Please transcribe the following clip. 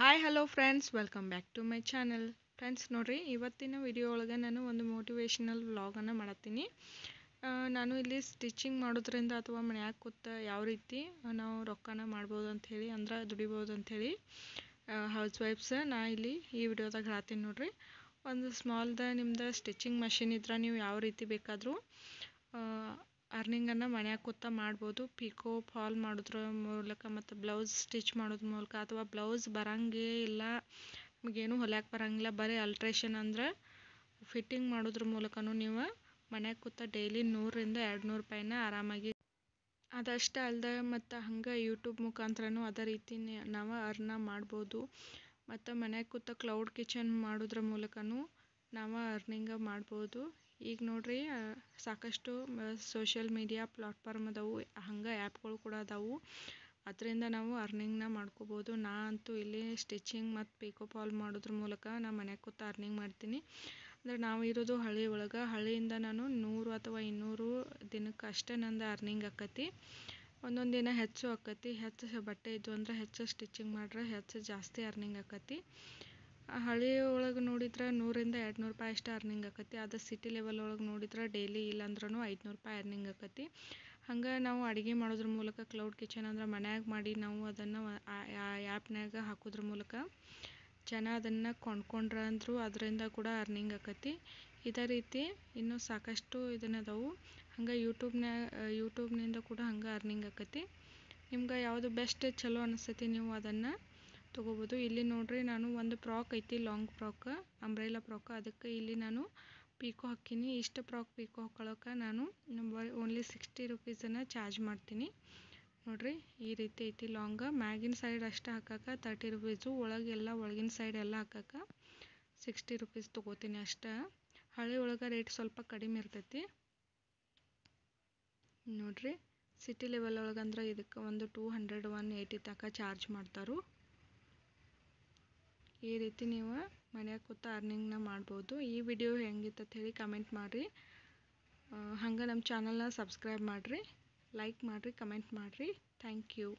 Hi hello friends welcome back to my channel friends ನೋಡಿರಿ, ಇವತ್ತಿನ video ಒಳಗೆ ನಾನು ಒಂದು ಮೋಟಿವೇಶ್ನಲ್ ವ್ಲಾಗನ್ನು ಮಾಡತ್ತೀನಿ. ನಾನು ಇಲ್ಲಿ ಸ್ಟಿಚಿಂಗ್ ಮಾಡೋದ್ರಿಂದ ಅಥವಾ ಮನ್ಯಾಗ ಕೂತ ಯಾವ ರೀತಿ ನಾವು ರೊಕ್ಕನ ಮಾಡ್ಬೋದು ಅಂಥೇಳಿ ಅಂದ್ರೆ ದುಡಿಬೋದು ಅಂಥೇಳಿ ಹೌಸ್ ವೈಫ್ಸ್ ನಾ ಇಲ್ಲಿ ಈ ವಿಡಿಯೋದಾಗ ಹೇಳ್ತೀನಿ ನೋಡಿರಿ. ಒಂದು ಸ್ಮಾಲ್ದ ನಿಮ್ದು ಸ್ಟಿಚಿಂಗ್ ಮಷಿನ್ ಇದ್ರೆ ನೀವು ಯಾವ ರೀತಿ ಬೇಕಾದರೂ ಅರ್ನಿಂಗನ್ನು ಮನ್ಯಾಗ ಕೂತ ಮಾಡ್ಬೋದು. ಪಿಕೋ ಫಾಲ್ ಮಾಡೋದ್ರ ಮೂಲಕ ಮತ್ತು ಬ್ಲೌಸ್ ಸ್ಟಿಚ್ ಮಾಡೋದ್ರ ಮೂಲಕ ಅಥವಾ ಬ್ಲೌಸ್ ಬರಂಗೇ ಇಲ್ಲ. ನಮಗೇನು ಹೊಲ್ಯಾಕ ಬರಂಗಿಲ್ಲ. ಬರೀ ಅಲ್ಟ್ರೇಷನ್ ಅಂದ್ರೆ ಫಿಟ್ಟಿಂಗ್ ಮಾಡೋದ್ರ ಮೂಲಕನೂ ನೀವು ಮನ್ಯಾಗ ಕೂತ ಡೈಲಿ ನೂರರಿಂದ ಎರಡು ನೂರು ರೂಪಾಯಿನ ಆರಾಮಾಗಿ ಅದಷ್ಟೇ ಅಲ್ಲದೆ ಮತ್ತು ಹಂಗೆ ಯೂಟ್ಯೂಬ್ ಮುಖಾಂತರನೂ ಅದೇ ರೀತಿ ನಾವು ಅರ್ನ ಮಾಡ್ಬೋದು. ಮತ್ತು ಮನ್ಯಾಗ ಕೂತ ಕ್ಲೌಡ್ ಕಿಚನ್ ಮಾಡೋದ್ರ ಮೂಲಕನೂ ನಾವು ಅರ್ನಿಂಗ ಮಾಡ್ಬೋದು. ಈಗ ನೋಡ್ರಿ ಸಾಕಷ್ಟು ಸೋಷಿಯಲ್ ಮೀಡಿಯಾ ಪ್ಲಾಟ್ಫಾರ್ಮ್ ಅದಾವು, ಹಂಗೆ ಆ್ಯಪ್ಗಳು ಕೂಡ ಅದಾವು. ಅದರಿಂದ ನಾವು ಅರ್ನಿಂಗ್ನ ಮಾಡ್ಕೋಬೋದು. ನಾ ಅಂತೂ ಇಲ್ಲಿ ಸ್ಟಿಚಿಂಗ್ ಮತ್ತು ಪಿಕೋ ಫಾಲ್ ಮಾಡೋದ್ರ ಮೂಲಕ ನಾ ಮನೆಗೆ ಕೂತ ಅರ್ನಿಂಗ್ ಮಾಡ್ತೀನಿ. ಅಂದರೆ ನಾವು ಇರೋದು ಹಳ್ಳಿ ಒಳಗೆ. ಹಳ್ಳಿಯಿಂದ ನಾನು ನೂರು ಅಥವಾ ಇನ್ನೂರು ದಿನಕ್ಕೆ ಅಷ್ಟೇ ನಂದು ಅರ್ನಿಂಗ್ ಆಕತಿ. ಒಂದೊಂದು ದಿನ ಹೆಚ್ಚು ಆಕತಿ. ಹೆಚ್ಚು ಬಟ್ಟೆ ಇದ್ದು ಅಂದ್ರೆ ಹೆಚ್ಚು ಸ್ಟಿಚಿಂಗ್ ಮಾಡ್ರೆ ಹೆಚ್ಚು ಜಾಸ್ತಿ ಅರ್ನಿಂಗ್ ಆಕತಿ. ಹಳ್ಳಿ ಒಳಗೆ ನೋಡಿದ್ರೆ ನೂರಿಂದ ಎರಡು ನೂರು ರೂಪಾಯಿ ಅಷ್ಟೇ ಅರ್ನಿಂಗ್ ಆಕತಿ. ಅದು ಸಿಟಿ ಲೆವೆಲ್ ಒಳಗೆ ನೋಡಿದ್ರೆ ಡೈಲಿ ಇಲ್ಲಾಂದ್ರೂ ಐದುನೂರು ರೂಪಾಯಿ ಅರ್ನಿಂಗ್ ಆಕತಿ. ಹಂಗೆ ನಾವು ಅಡುಗೆ ಮಾಡೋದ್ರ ಮೂಲಕ ಕ್ಲೌಡ್ ಕಿಚನ್ ಅಂದ್ರೆ ಮನ್ಯಾಗ ಮಾಡಿ ನಾವು ಅದನ್ನು ಆ್ಯಪ್ನ್ಯಾಗ ಹಾಕೋದ್ರ ಮೂಲಕ ಜನ ಅದನ್ನು ಕೊಂಡ್ಕೊಂಡ್ರೆ ಅಂದರೂ ಅದರಿಂದ ಕೂಡ ಅರ್ನಿಂಗ್ ಆಕತಿ. ಇದೇ ರೀತಿ ಇನ್ನೂ ಸಾಕಷ್ಟು ಇದನ್ನ ಅದಾವು. ಹಂಗೆ ಯೂಟ್ಯೂಬ್ನ್ಯಾ ಯೂಟ್ಯೂಬ್ನಿಂದ ಕೂಡ ಹಂಗೆ ಅರ್ನಿಂಗ್ ಆಕತಿ. ನಿಮ್ಗೆ ಯಾವುದು ಬೆಸ್ಟ್ ಚಲೋ ಅನಿಸ್ತೈತಿ ನೀವು ಅದನ್ನು ತೊಗೋಬೋದು. ಇಲ್ಲಿ ನೋಡ್ರಿ ನಾನು ಒಂದು ಫ್ರಾಕ್ ಐತಿ, ಲಾಂಗ್ ಫ್ರಾಕ್, ಅಂಬ್ರೆಲಾ ಫ್ರಾಕ್. ಅದಕ್ಕೆ ಇಲ್ಲಿ ನಾನು ಪೀಕೋ ಹಾಕೀನಿ ಇಷ್ಟು ಫ್ರಾಕ್ ಪೀಕೋ ಹಾಕೊಳ್ಳೋಕೆ ನಾನು ಓನ್ಲಿ ಸಿಕ್ಸ್ಟಿ ರುಪೀಸನ್ನು ಚಾರ್ಜ್ ಮಾಡ್ತೀನಿ. ನೋಡ್ರಿ, ಈ ರೀತಿ ಐತಿ ಲಾಂಗ್. ಮ್ಯಾಗಿನ ಸೈಡ್ ಅಷ್ಟೇ ಹಾಕಕ್ಕೆ ತರ್ಟಿ ರುಪೀಸು ಒಳಗೆಲ್ಲ ಒಳಗಿನ ಸೈಡ್ ಎಲ್ಲ ಹಾಕಕ್ಕೆ ಸಿಕ್ಸ್ಟಿ ರುಪೀಸ್ ತೊಗೋತೀನಿ ಅಷ್ಟೇ. ಹಳೆ ಒಳಗೆ ರೇಟ್ ಸ್ವಲ್ಪ ಕಡಿಮೆ ಇರ್ತೈತಿ. ನೋಡ್ರಿ ಸಿಟಿ ಲೆವೆಲ್ ಒಳಗೆ ಅಂದ್ರೆ ಇದಕ್ಕೆ ಒಂದು ಟೂ ಹಂಡ್ರೆಡ್ ಒನ್ ಏಯ್ಟಿ ತನಕ ಚಾರ್ಜ್ ಮಾಡ್ತಾರೆ. ಈ ರೀತಿ ನೀವು ಮನ್ಯಾಗ ಕೂತ ಅರ್ನಿಂಗ್ನ ಮಾಡ್ಬೋದು. ಈ ವಿಡಿಯೋ ಹೆಂಗಿತ್ತು ಹೇಳಿ ಕಮೆಂಟ್ ಮಾಡಿರಿ. ಹಂಗೆ ನಮ್ಮ ಚಾನಲ್ನ ಸಬ್ಸ್ಕ್ರೈಬ್ ಮಾಡಿರಿ ಲೈಕ್ ಮಾಡಿರಿ ಕಮೆಂಟ್ ಮಾಡಿರಿ. Thank you